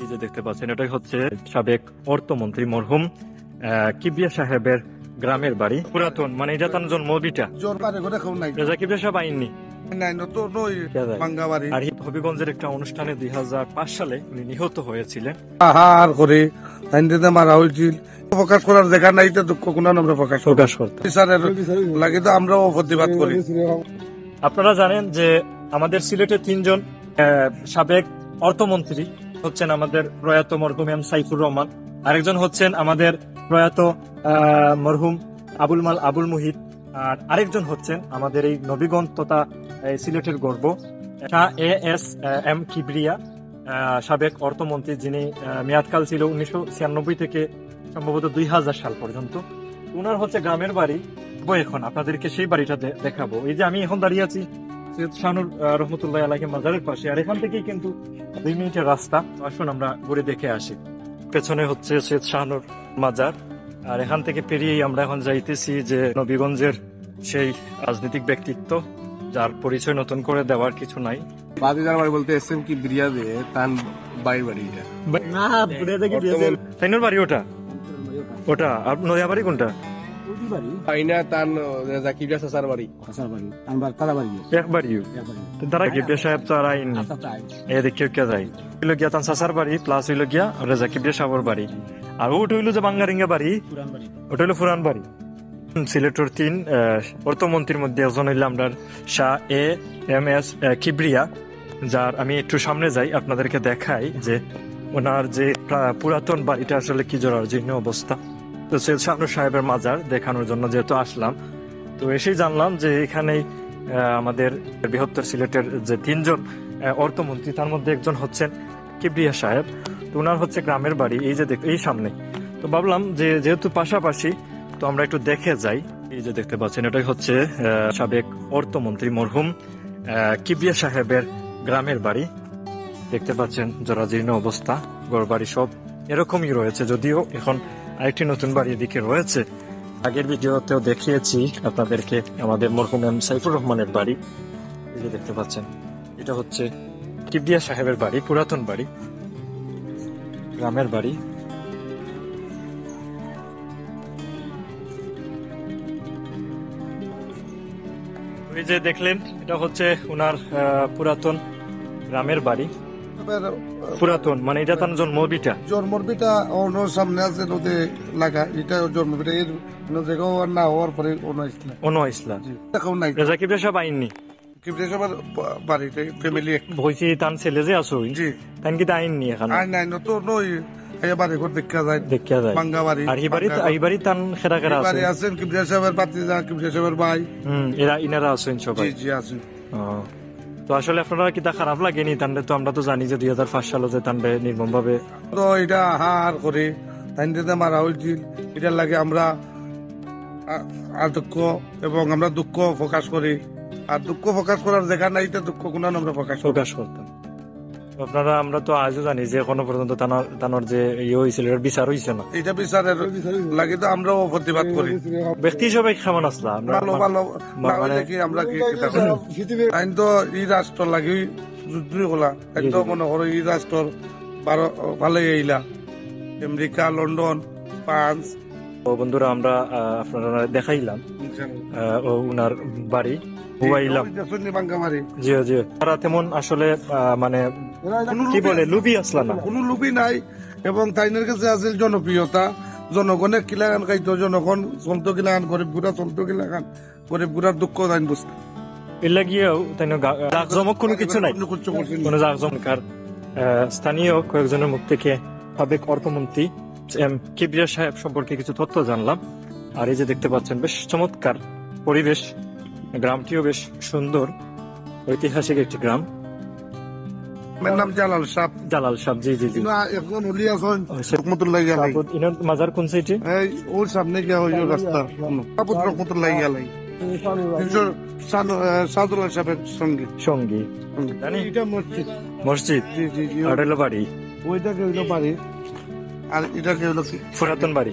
এই যে দেখতে পাচ্ছেন এটাই হচ্ছে সাবেক অর্থমন্ত্রী মরহুম আহ, কিবরিয়া সাহেবের গ্রামের বাড়ি পুরাতন মানে এটা তার নাই। রেজা কিবরিয়া সাহেব আইননি। আর হবিগঞ্জের একটা অনুষ্ঠানে দুই সালে উনি নিহত হয়েছিলেন। আহার করে মারা হয়েছিল। প্রকাশ করার দেখা নাই দুঃখ কোনো আমরা প্রকাশ প্রকাশ করতে। লাগে তো আমরাও প্রতিবাদ করি। আপনারা জানেন যে আমাদের সিলেটে তিনজন সাবেক অর্থমন্ত্রী হচ্ছেন আমাদের প্রয়াত মরহুম এম সাইফুর রহমান। আরেকজন হচ্ছেন আমাদের প্রয়াত মরহুম আবুল মাল আবুল মুহিত। আর আরেকজন হচ্ছেন আমাদের এই নবীগঞ্জ তথা সিলেটের গর্ব এ এস এম কিবরিয়া সাবেক অর্থমন্ত্রী যিনি মেয়াদকাল ছিল উনিশশো ছিয়ানব্বই থেকে সম্ভবত দুই হাজার সাল পর্যন্ত। উনার হচ্ছে গ্রামের বাড়ি এখন আপনাদেরকে সেই বাড়িটা দেখাবো। এই যে আমি এখন দাঁড়িয়ে আছি সৈয়দ শাহনুর রহমতুল্লাহ আলাহি মাজারের পাশে। আর এখান থেকেই কিন্তু দুই মিনিটের রাস্তা। আসুন আমরা ঘুরে দেখে আসি। পেছনে হচ্ছে সৈয়দ শাহনুর মাজার। আর এখান থেকে পেরিয়েই আমরা এখন যাইতেছি যে নবীগঞ্জের সেই রাজনৈতিক ব্যক্তিত্ব যার পরিচয় নতুন করে দেওয়ার কিছু নাই। বাদিজার বাড়ি বলতে এস এম কি বিরিয়া দিয়ে তান বাইর বাড়ি না তাইনুর বাড়ি ওটা? ওটা। আর নদিয়া বাড়ি কোনটা? আইনা তান সাসার বাড়ি। তারা তো কে যাই হইল গিয়া তান সাসার বাড়ি প্লাস হইল গিয়া রেজা সাবর বাড়ি। আর ওটা হইল যে বাঙ্গারিঙ্গা বাড়ি। ওটা হইল ফুরান বাড়ি। হুম, তিন আহ, অর্থমন্ত্রীর মধ্যে একজন হইল আমরা Shah A M S Kibria যার আমি একটু সামনে যাই আপনাদেরকে দেখাই যে ওনার যে পুরাতন বাড়িটা আসলে কি জোড়ার জীর্ণ অবস্থা। তো সৈয়দ শাহনুর সাহেবের মাজার দেখানোর জন্য যেহেতু আসলাম, তো এসেই জানলাম যে এখানেই আমাদের বৃহত্তর সিলেটের যে তিনজন অর্থমন্ত্রী, তার মধ্যে একজন হচ্ছেন কিবরিয়া সাহেব। তো ওনার হচ্ছে গ্রামের বাড়ি, এই যে দেখ, এই সামনে। তো ভাবলাম যে যেহেতু পাশাপাশি, তো আমরা একটু দেখে যাই। এই যে দেখতে পাচ্ছেন, এটাই হচ্ছে সাবেক অর্থমন্ত্রী মরহুম কিবরিয়া সাহেবের গ্রামের বাড়ি। দেখতে পাচ্ছেন জরাজীর্ণ অবস্থা ঘর বাড়ি সব এরকমই রয়েছে, যদিও এখন আরেকটি নতুন বাড়ি এদিকে রয়েছে। আগের ভিডিওতেও দেখিয়েছি আপনাদেরকে আমাদের মরহুম সাইফুর রহমানের বাড়ি। এই যে দেখতে পাচ্ছেন, এটা হচ্ছে কিবরিয়া সাহেবের বাড়ি, পুরাতন বাড়ি, গ্রামের বাড়ি। ওই যে দেখলেন, এটা হচ্ছে ওনার পুরাতন গ্রামের বাড়ি। পুরাতন মানে এটা তার জন্মবিটা জন্মরবিটা অন্য সামনে আছে নদী লাগা। এটা জন্মবিটা এর জায়গাও আর না হওয়ার পরে অন্য ইসলাম। অনু ইসলাম। দেখাও নাই। রেজা কিবরিয়া সাহেব আইননি? কি বাড়িতে ফ্যামিলি হয়েছি তান ছেলে যে আছো? জি। তান কিন্তু আইননি এখন? আই নাই তো নই এই বাড়ি ঘর দেখা যায়। দেখিয়া যায়। বাঙ্গা বাড়ি আর এই বাড়ি এই বাড়ি তান খেরা খেরা আছে? আছেন কিবরিয়া সাহেবের পাতিজা কিবরিয়া সাহেবের ভাই। হুম এরা ইনারা আছেন সবাই। জি জি আছেন। তো আসলে আপনারা কি তা খারাপ লাগেনি? তান্ডে তো আমরা তো জানি যে দুই হাজার পাঁচ সালে যে তান্ডে নির্মম ভাবে তো এটা হার করে। তাইনতে মারা হয়েছিল এটার লাগে আমরা দুঃখ এবং আমরা দুঃখ প্রকাশ করি। আর দুঃখ প্রকাশ করার জায়গা নাই এটা দুঃখ গুণান আমরা প্রকাশ প্রকাশ করতাম। আপনারা আমরা তো আজও জানি যে এখনও পর্যন্ত তানার তানোর যে ইয়ে হয়েছিল এটার বিচার হয়েছে না। এটা বিচারের লাগে তো আমরাও প্রতিবাদ করি। ব্যক্তি হিসেবে কেমন আসলা? আমরা ভালো ভালো মানে- কি আমরা কি? আইন তো এই রাষ্ট্র লাগে যুদ্ধ হলা। তো মনে করো এই রাষ্ট্র ভালোই এইলা আমেরিকা লন্ডন ফ্রান্স তো বন্ধুরা আমরা আপনারা দেখাইলাম। ও উনার বাড়ি। জি জি তারা তেমন আসলে মানে কি বলে লুবি আসলা না। কোনো লোভই নাই এবং তাইনের কাছে আছে জনপ্রিয়তা। জনগণের কিলাগান খাইতো জনগণ চলতো কিলাগান গরিব গুড়া চলতো কিলাগান গরিব গুড়ার দুঃখ তাই বুঝতে। এর লাগিয়েও তাই জাকজমক কোনো কিছু নাই। কোনো জাকজমকার স্থানীয় কয়েকজনের মুখ থেকে সাবেক অর্থমন্ত্রী কিবরিয়া সাহেব সম্পর্কে কিছু তথ্য জানলাম। আর এই যে দেখতে পাচ্ছেন বেশ চমৎকার পরিবেশ। গ্রামটিও বেশ সুন্দর। ঐতিহাসিক একটি গ্রাম। নাম জালাল সাপ জালাল সাহেব জি জি জি। এখন উলি। রহমতুল্লাহ গেলাই ইনার মাজার কোন এই ওর সামনে গিয়া ওই রাস্তা। রহমতুল্লাহ সঙ্গী। জানি। এটা মসজিদ। মসজিদ? জি জি জি। আর হলো বাড়ি। ওইটা কেউ আর এটা কেউ পুরাতন বাড়ি।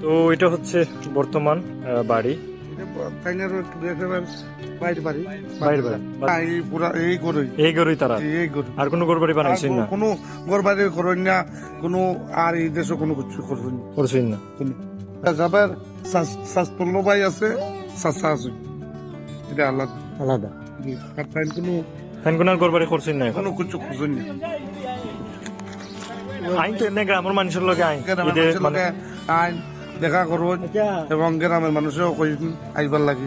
তো এটা হচ্ছে বর্তমান বাড়ি। আর কোনো গরু বাড়ি বানাইছেন না? কোনো ঘর বাড়ি করেন না কোনো আর এই দেশে কোনো কিছু না। করছেন না। যাবার ভাই আছে এটা আলাদা। আলাদা। আর তাই কোনো হ্যান কোনার গরু বাড়ি করছেন না কোনো কিছু খুঁজেন না। আইন তো এমনি গ্রামের মানুষের লগে আইন। গ্রামের ঈদে মানুষের মানে লগে আইন দেখা করুন এবং গ্রামের মানুষেও কই আইবার লাগে।